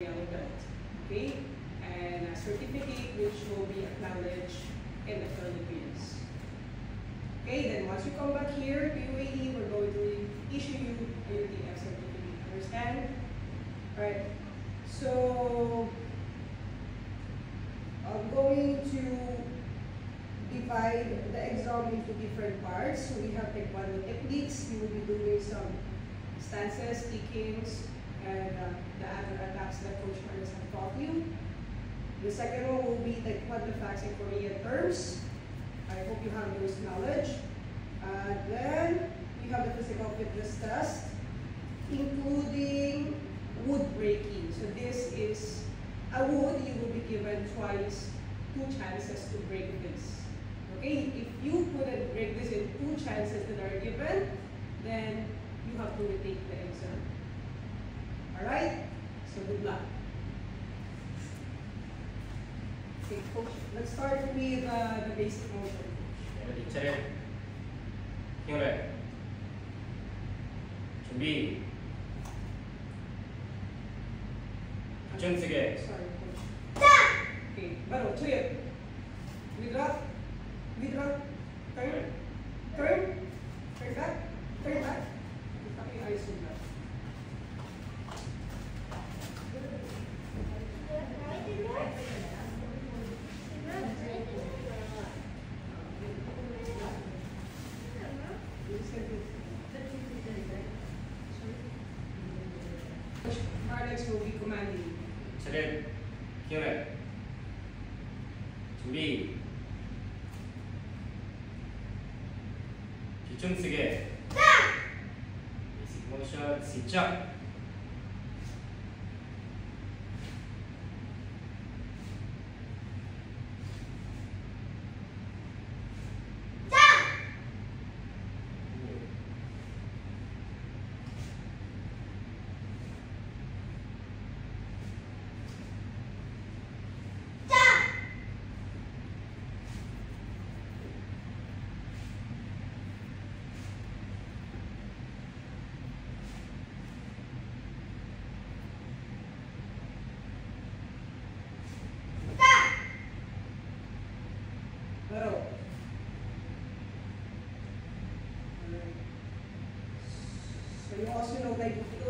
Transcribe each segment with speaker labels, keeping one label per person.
Speaker 1: Okay? And a certificate which will be acknowledged in the Philippines. Okay, then once you come back here to UAE, we're going to issue you a UTF certificate. Understand? Alright. So I'm going to divide the exam into different parts. So we have Taekwondo techniques. You will be doing some stances, kickings, and uh, the other attacks that Coach Marcus have taught you. The second one will be Taekwondo facts in Korean terms. I hope you have those knowledge. Uh, then we have the physical fitness test, including wood breaking. So this is a wood you will be given twice, two chances to break this. Okay, if you couldn't break this in two chances that are given, then you have to retake the exam. Alright? So good luck. Okay, coach, let's start with uh, the basic motion.
Speaker 2: 여기 차례 힘을 내 준비 좀 쓰게
Speaker 1: Sorry, coach. Okay, Baro, clear. Withdraw. Withdraw. Turn. Turn.
Speaker 2: 차렷 기어라 준비 기춤 쓰게. 자! 이식 모션 시작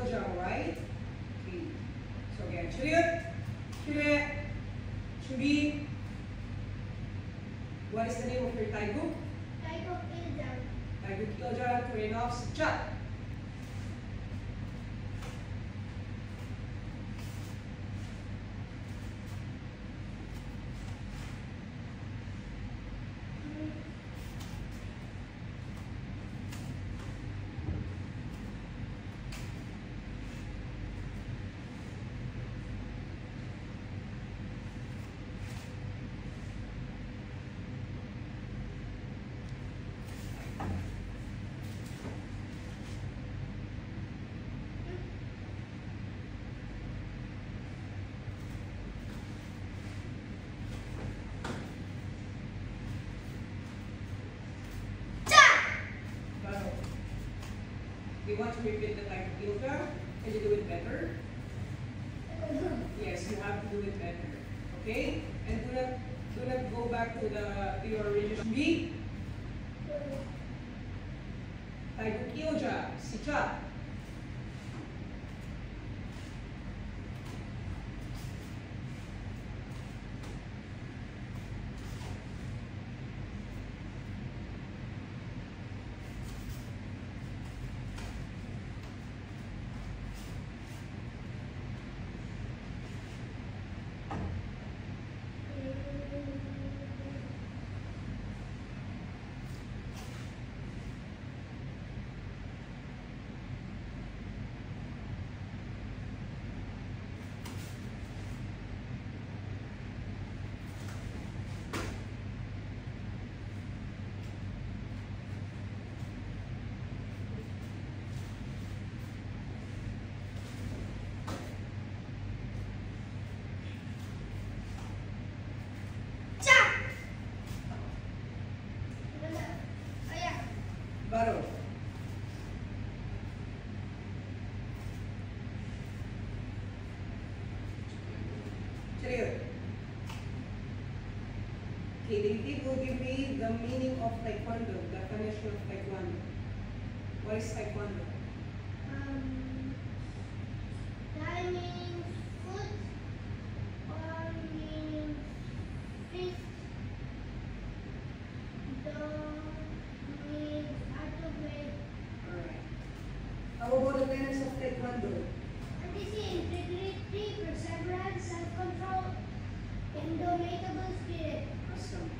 Speaker 1: Dojang, right? Okay. So again, Chiriyut, Chiriyut, Chubi. What is the name of your Taegeuk? Taegeuk Iljang, Korean of Chat. You want to repeat the Taegeuk Iljang? Can you do it better? Yes, you have to do it better. Okay? And do not do not go back to the your original B. Taegeuk Iljang, si Clear? David will give me the meaning of Taekwondo, definition of Taekwondo. What is Taekwondo?
Speaker 3: Um, that means foot or means fist. The means activate.
Speaker 1: Alright. How about the tenets of Taekwondo?
Speaker 3: Courtesy, integrity, perseverance, self-control, indomitable spirit.
Speaker 1: Awesome.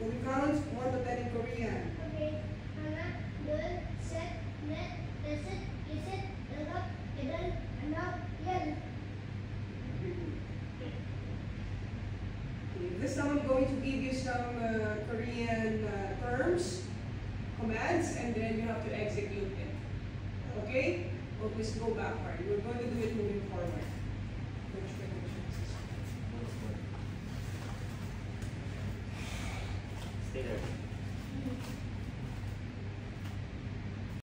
Speaker 1: Will you count 1 to 10 in Korean?
Speaker 3: Okay, hanak, dul, set, net, desit, isit, dagap, idan, anak, yan.
Speaker 1: This time I'm going to give you some uh, Korean uh, terms, commands, and then you have to execute it. Okay? Well, please go backward. We're going to do it